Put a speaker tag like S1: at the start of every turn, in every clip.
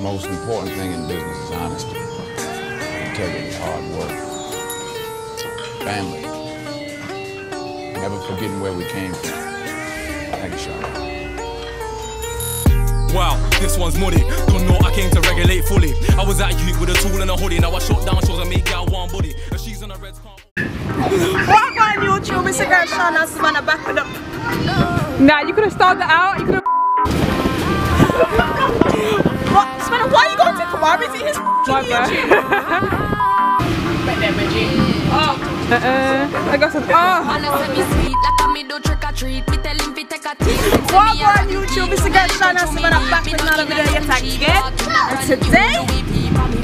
S1: most important thing in business is honesty, integrity, hard work, family. Never forgetting where we came from. Thank you, Sean.
S2: Wow, this one's muddy. Don't know I came to regulate fully. I was at youth with a tool and a hoodie. Now I shut down shows and make out one body. And she's on a red car.
S3: What on YouTube? It's a girl Charnel Savannah back it up.
S4: Nah, you could have started out. You could have.
S3: What? Savannah, why are you going to Kawhi? Is it his
S4: My bad. Oh. Uh-uh. I got some. Oh.
S3: What on YouTube? It's a girl Charnel Savannah back with another video yet again. And today,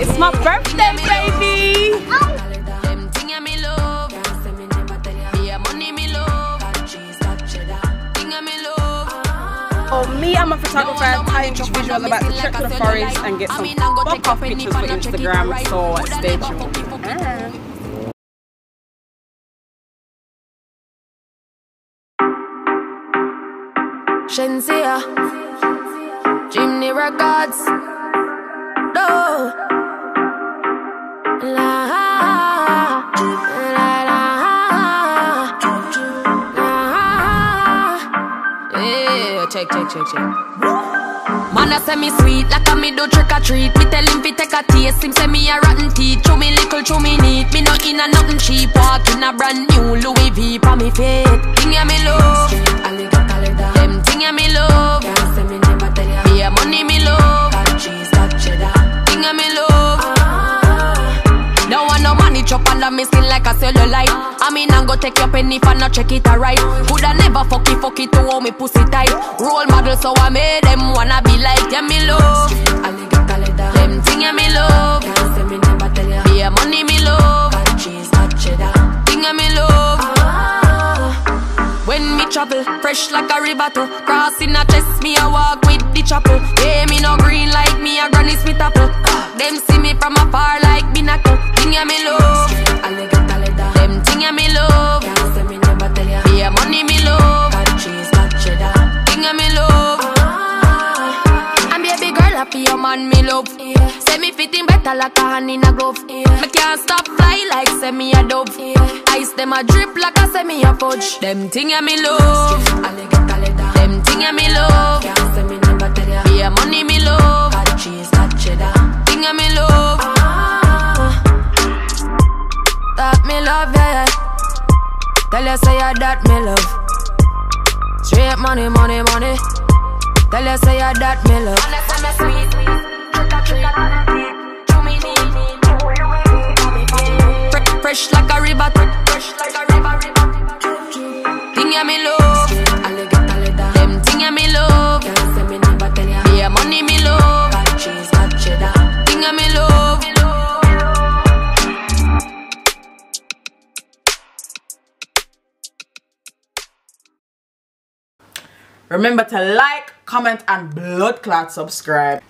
S3: it's my birthday, baby. Oh, me, I'm a photographer. I just visuals about to trek to the forest and get some pop off pictures for Instagram. So stay tuned.
S5: Shensia Jimny Records No check, check, check, check. Man a say me sweet like a me do trick or treat. Me tell him fi take a taste. Him say me a rotten teeth. Chew me little, chew me neat. Me no in a nothing cheap. Walk in a brand new Louis V pa me feet Thing ya me love. Them thing ya me love. Yeah, money me love under me skin like a cellulite. I mean I'm go take your penny if I not check it alright Coulda never fuck it, fuck it to hold me pussy tight. Role model so I made them wanna be like Yeah me love. Them thing ya me love. Yeah money me love. Thing ya me love. When me travel, fresh like a river too Crossing a chest, me a walk with the chapel. Yeah, me no green like me a granny smith apple. Ah. Them see me from afar like me binacle Say me better like a hand in a glove Me can't stop fly like say me a dove Ice them a drip like a say me a fudge. Them thing ya me love Them thing ya me love. Yeah, money me love Thing ya me love. That me love, yeah, yeah Tell you say you that me love. Straight money, money, money. Tell you say you that me love river Fresh like a river Thing ya me love Them thing ya me love Yeah, money me love Thing ya me love.
S3: Remember to like, comment, and blood clot subscribe.